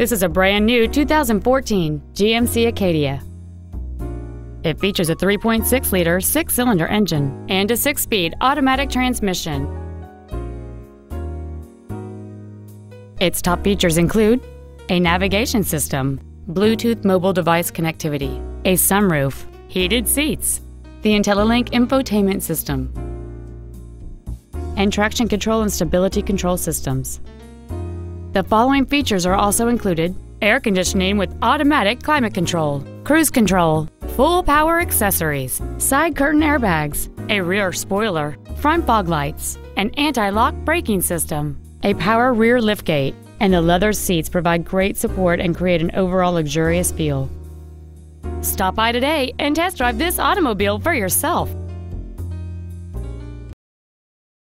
This is a brand new 2014 GMC Acadia. It features a 3.6 liter six cylinder engine and a six speed automatic transmission. Its top features include a navigation system, Bluetooth mobile device connectivity, a sunroof, heated seats, the IntelliLink infotainment system, and traction control and stability control systems. The following features are also included air conditioning with automatic climate control, cruise control, full power accessories, side curtain airbags, a rear spoiler, front fog lights, an anti-lock braking system, a power rear liftgate, and the leather seats provide great support and create an overall luxurious feel. Stop by today and test drive this automobile for yourself.